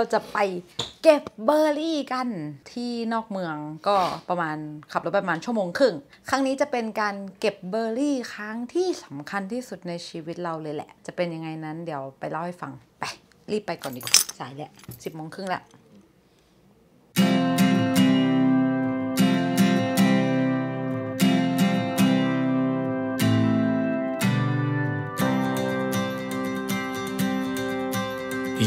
เราจะไปเก็บเบอร์รี่กันที่นอกเมืองก็ประมาณขับรถประมาณชั่วโมงครึ่ง ครั้งนี้จะเป็นการเก็บเบอร์รี่ครั้งที่สำคัญที่สุดในชีวิตเราเลยแหละ จะเป็นยังไงนั้นเดี๋ยวไปเล่าให้ฟังไปรีบไปก่อนดีกว่าสายแล้วสิบโมงครึ่งแล้ว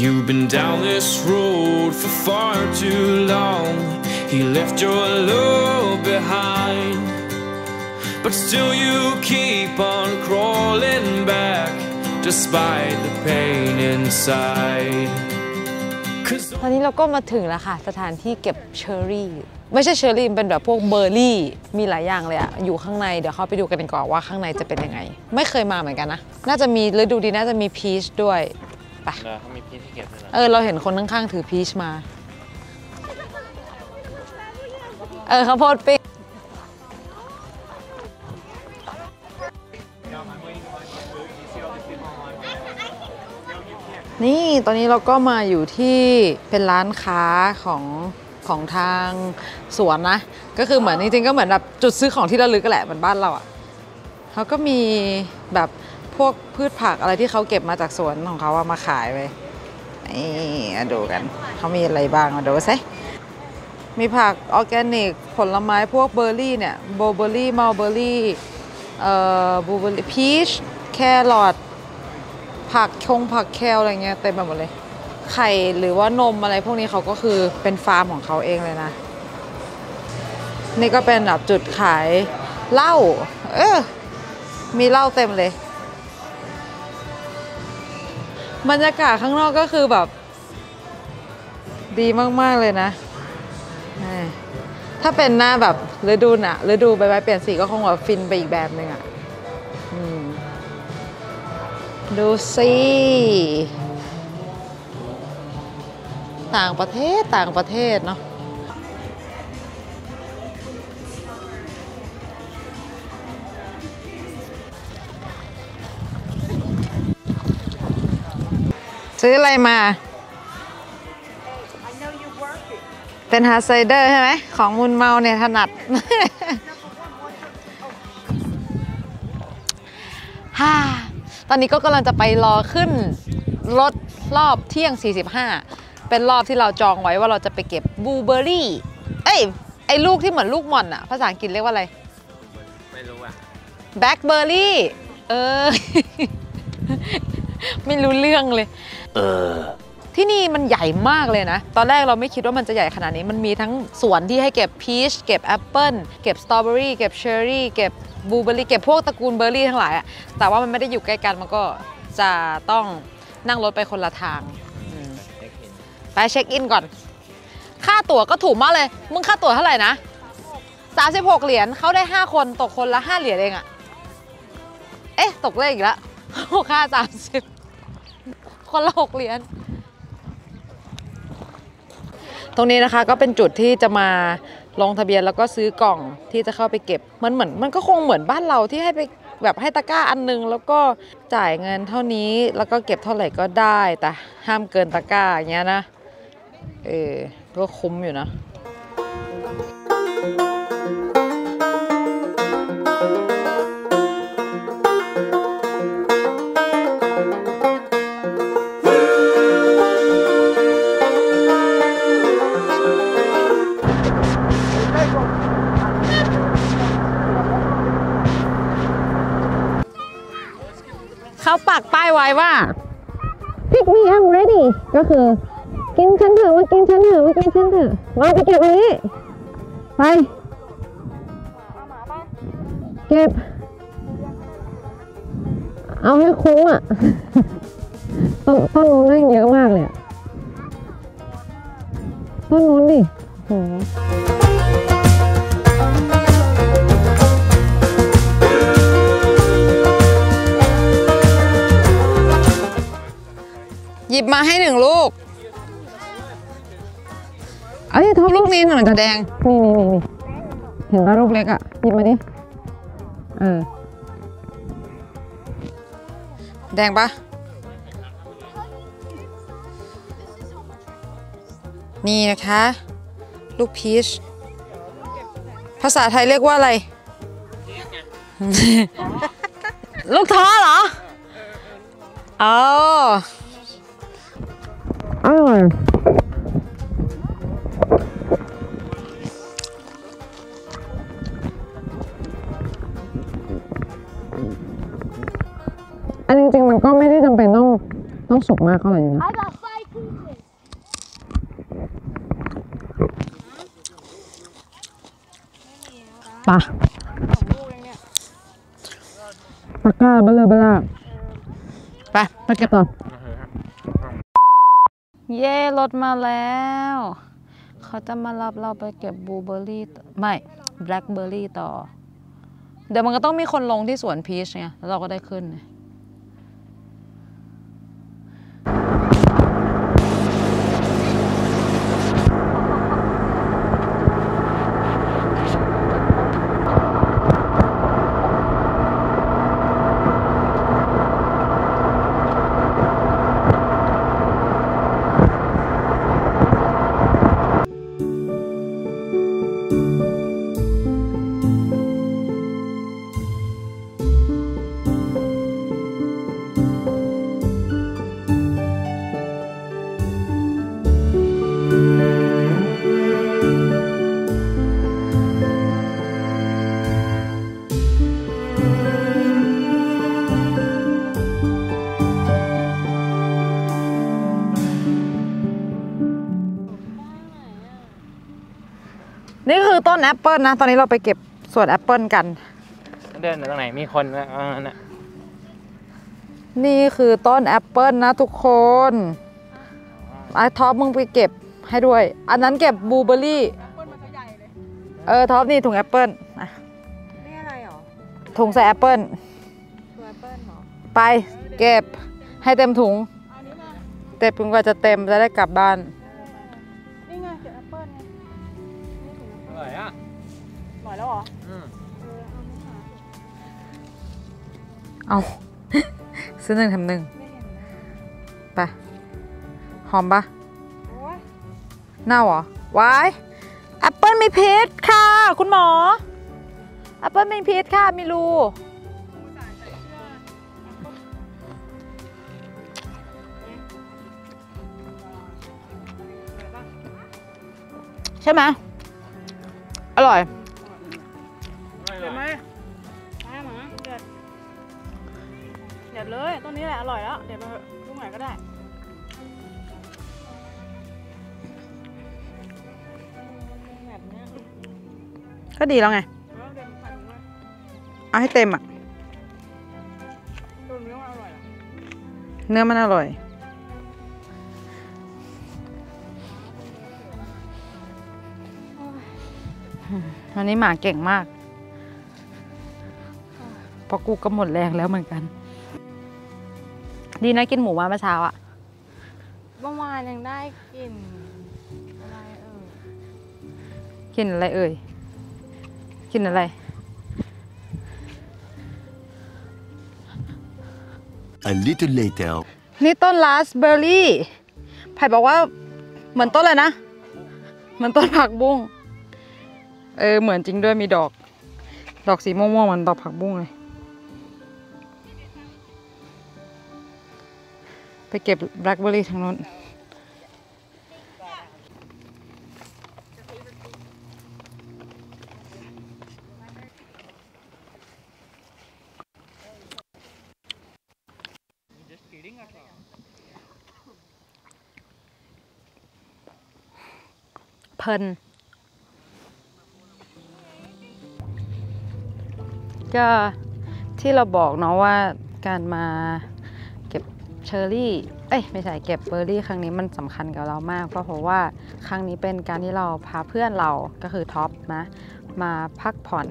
You've been down this road for far too long. He left your love behind. But still, you keep on crawling back despite the pain inside. ตอนนี้เราก็มาถึงแล้วค่ะ สถานที่เก็บเชอร์รี่ ไม่ใช่เชอร์รี่เป็นแบบพวกเบอร์รี่ มีหลายอย่างเลยอะอยู่ข้างใน เดี๋ยวเข้าไปดูกันดีกว่าว่าข้างในจะเป็นยังไง ไม่เคยมาเหมือนกันนะ น่าจะมีฤดูดีน่าจะมีพีชด้วย ไปเออเขามีพี่ที่เก็บด้วยนะเออ เราเห็นคนข้างๆถือพีชมา เออข้าวโพดปิ้งนี่ ตอนนี้เราก็มาอยู่ที่เป็นร้านค้าของของทางสวนนะ ก็คือเหมือนจริงๆก็เหมือนแบบจุดซื้อของที่ระลึกกันแหละเหมือนบ้านเราอะ่ะเขาก็มีแบบ พวกพืชผักอะไรที่เขาเก็บมาจากสวนของเขาอะมาขายไว้นี่มาดูกัน เขามีอะไรบ้างมาดูสิมีผักออร์แกนิก ผลไม้พวกเบอร์รี่เนี่ยบลูเบอร์รี่มัลเบอร์รี่เอ่อบลูเบอร์รี่พีชแครอทผักชงผัก kale อะไรเงี้ยเต็มไปหมดเลย ไข่หรือว่านมอะไรพวกนี้เขาก็คือเป็นฟาร์มของเขาเองเลยนะ นี่ก็เป็นแบบจุดขายเหล้าเออมีเหล้าเต็มเลย บรรยากาศข้างนอกก็คือแบบ ดีมาก ๆ เลยนะ ถ้าเป็นหน้าแบบฤดูหนะฤดูใบไม้เปลี่ยนสีก็คงแบบฟินไปอีกแบบหนึ่งอะดูสิ ต่างประเทศต่างประเทศเนาะ ซื้ออะไรมาเป็น hard cider ใช่ไหมของมึนเมาเนี่ยถนัดฮ่าตอนนี้ก็กำลังจะไปรอขึ้นรถรอบเที่ยง 45 เป็นรอบที่เราจองไว้ว่าเราจะไปเก็บบลูเบอร์รี่ เอ้ย ไอ้ลูกที่เหมือนลูกหม่อนอะภาษาอังกฤษเรียกว่าอะไร ไม่รู้อะแบล็คเบอร์รี่ เออ ไม่รู้เรื่องเลย เออ ที่นี่มันใหญ่มากเลยนะ ตอนแรกเราไม่คิดว่ามันจะใหญ่ขนาดนี้ มันมีทั้งสวนที่ให้เก็บพีช เก็บแอปเปิลเก็บสตรอเบอรี่ เก็บเชอร์รี่ เก็บบลูเบอร์รี่ เก็บพวกตระกูลเบอร์รี่ทั้งหลายอะแต่ว่ามันไม่ได้อยู่ใกล้กัน มันก็จะต้องนั่งรถไปคนละทางอืมไปเช็คอินก่อน ค่าตั๋วก็ถูกมากเลย มึงค่าตั๋วเท่าไหร่นะ 36 เหรียญเขาได้ 5 คน ตกคนละ 5 เหรียญเองอะเอ๊ะ ตกเลขอีกแล้ว ค่า 30 คนละ6เหรียญตรงนี้นะคะก็เป็นจุดที่จะมาลงทะเบียนแล้วก็ซื้อกล่องที่จะเข้าไปเก็บมันเหมือนมันก็คงเหมือนบ้านเราที่ให้ไปแบบให้ตะกร้าอันนึง แล้วก็จ่ายเงินเท่านี้แล้วก็เก็บเท่าไหร่ก็ได้แต่ห้ามเกินตะกร้าอย่างเงี้ยนะเออก็คุ้มอยู่นะ ก็คือกินฉันเถอะมากินฉันเถอะมากินฉันเถอะมาไปเก็บอันนี้ไปเก็บ เอาให้คุ้มอะต้นต้นนู้นได้เยอะมากเลยอะต้นนู้นดิโห มาให้หนึ่งลูก เอ้ยท็อปลูกนี้หน่อยจะแดง นี่นี่นี่นี่เห็นว่าลูกเล็กอะหยิบมาดิ เออ แดงปะนี่นะคะ ลูกพีช ภาษาไทยเรียกว่าอะไร ลูกท้อเหรอ อ๋อ อร่อยอันจริงๆมันก็ไม่ได้จำเป็นต้องต้องสุกมากเท่าไหร่นะ I got five pieces. ปะปากกาเบลอเบลอไปไปเก็บต่อเย่รถมาแล้ว เขาจะมารับเราไปเก็บบลูเบอร์รี่ไม่แบล็คเบอร์รี่ต่อ เดี๋ยวมันก็ต้องมีคนลงที่สวนพีชไงแล้วเราก็ได้ขึ้นไง นี่คือต้นแอปเปิลนะ ตอนนี้เราไปเก็บสวนแอปเปิลกัน เดินไปตรงไหนมีคนนะเออน่ะนี่คือต้นแอปเปิลนะทุกคนไอ้ท็อปมึงไปเก็บให้ด้วย อันนั้นเก็บบลูเบอร์รี่ เออท็อปนี่ถุงแอปเปิลอะนี่อะไรหรอ ถุงใส่แอปเปิลตัวแอปเปิ้ลหรอ ไปเก็บให้เต็มถุงเต็มจนกว่าจะเต็มจะได้กลับบ้านนี่ เอาซื้อหนึ่งแถมหนึ่งไม่เห็นนะไปหอมปะโอ้ยเน่าเหรอว้ายแอปเปิลมีพิษค่ะ คุณหมอแอปเปิลมีพิษค่ะมีรูใช่ไหมอร่อย เดือดเลยต้นนี้แหละอร่อยแล้วเดี๋ยวไปเถอะลูกไหนก็ได้แบบเนี้ยก็ดีแล้วไงแล้วเดี๋ยวใส่ถุงมาเอาให้เต็มอะต้นนี้มันอร่อยเหรอเนื้อมันอร่อย วันนี้หมาเก่งมากเพราะกูก็หมดแรงแล้วเหมือนกัน ดีนะกินหมูมาเมื่อเช้าอะเมื่อวานยังได้กลิ่นอะไรเออกินอะไรเอ่ยกินอะไร A little later. นี่ต้นราสเบอร์รี่ไผ่บอกว่าเหมือนต้นอะไรนะ เหมือนต้นผักบุ้ง เออ เหมือนจริงด้วยมีดอก ดอกสีม่วงๆเหมันดอกผักบุ้งเลย ไปเก็บแบล็คเบอร์รี่ทางนู้นเพลินก็ที่เราบอกเนาะว่าการมา อร์รี่ เอ้ยไม่ใช่เก็บเบอร์รี่ครั้งนี้มันสำคัญกับเรามาก เพราะเพราะว่าครั้งนี้เป็นการที่เราพาเพื่อนเราก็คือท็อปนะมาพักผ่อน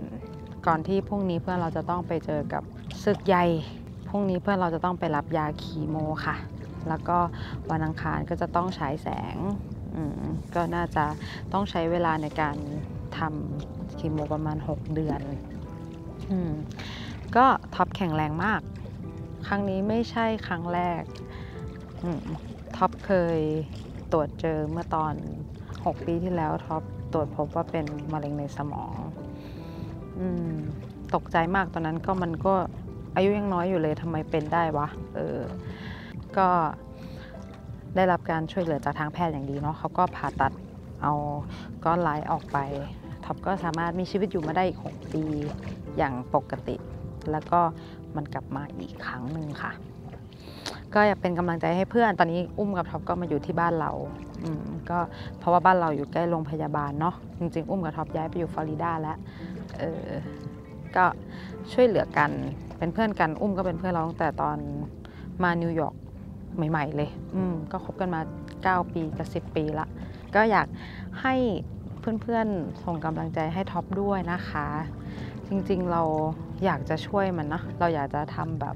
ก่อนที่พรุ่งนี้เพื่อนเราจะต้องไปเจอกับศึกใหญ่พรุ่งนี้เพื่อนเราจะต้องไปรับยาคีโมค่ะ แล้วก็วันอังคารก็จะต้องฉายแสงก็น่าจะต้องใช้เวลาในการทำคีโมประมาณ 6 เดือนอก็ท็อปแข็งแรงมาก ครั้งนี้ไม่ใช่ครั้งแรกท็อปเคยตรวจเจอเมื่อตอน 6 ปีที่แล้วท็อปตรวจพบว่าเป็นมะเร็งในสมองอมตกใจมากตอนนั้นก็มันก็อายุยังน้อยอยู่เลยทำไมเป็นได้วะเออก็ได้รับการช่วยเหลือจากทางแพทย์อย่างดีเนาะเขาก็ผ่าตัดเอาก้อนร้ายออกไปท็อปก็สามารถมีชีวิตอยู่มาได้อีก 6 ปีอย่างปกติ แล้วก็ มันกลับมาอีกครั้งหนึ่งค่ะ ก็อยากเป็นกำลังใจให้เพื่อนตอนนี้อุ้มกับท็อปก็มาอยู่ที่บ้านเราอืมก็เพราะว่าบ้านเราอยู่ใกล้โรงพยาบาลเนาะจริงๆ อุ้มกับท็อปย้ายไปอยู่ฟลอริดาแล้วเออก็ช่วยเหลือกันเป็นเพื่อนกันอุ้มก็เป็นเพื่อนเราตั้งแต่ตอนมานิวยอร์กใหม่ ๆ เลย อืมก็คบกันมา 9 ปีกับ10 ปีละ ก็อยากให้ เพื่อนๆ ส่งกำลังใจให้ท็อปด้วยนะคะ จริงๆเราอยากจะช่วยมันนะ เราอยากจะทำแบบ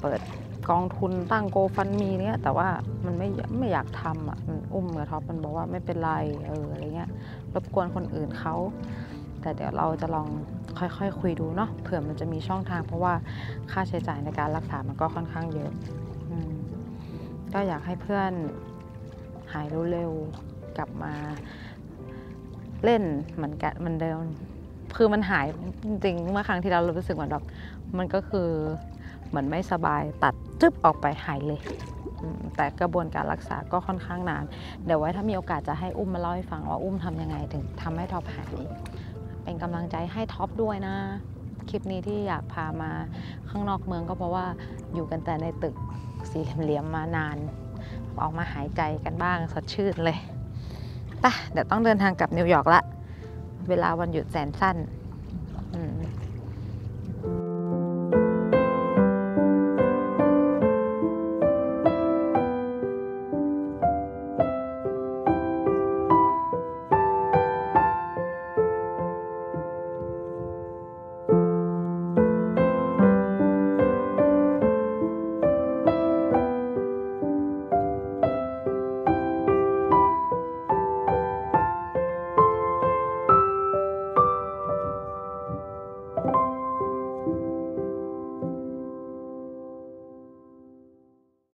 เปิดกองทุนตั้ง GoFundMe เนี่ยแต่ว่ามันไม่ไม่อยากทำอะมันอุ้มกับท็อปมันบอกว่าไม่เป็นไรเอออะไรเงี้ยรบกวนคนอื่นเขาแต่เดี๋ยวเราจะลองค่อยๆคคุยดูเนาะเผื่อมันจะมีช่องทาง เพราะว่าค่าใช้จ่ายในการรักษามันก็ค่อนข้างเยอะอก็อยากให้เพื่อนหายเร็วๆกลับมา เล่นเหมือนกันเหมันเดิม คือมันหายจริงเมื่อครั้งที่เรารู้สึกเหมือนแบบมันก็คือเหมือนไม่สบายตัดจึ๊บออกไปหายเลย แต่กระบวนการรักษาก็ค่อนข้างนาน เดี๋ยวไว้ถ้ามีโอกาสจะให้อุ้มมาเล่าให้ฟังว่าอุ้มทำยังไงถึงทำให้ท็อปหาย เป็นกำลังใจให้ท็อปด้วยนะ คลิปนี้ที่อยากพามาข้างนอกเมืองก็เพราะว่าอยู่กันแต่ในตึกสี่เหลี่ยมๆมานาน ออกมาหายใจกันบ้างสดชื่นเลย ปะเดี๋ยวต้องเดินทางกลับนิวยอร์กละ เวลาวันหยุดแสนสั้น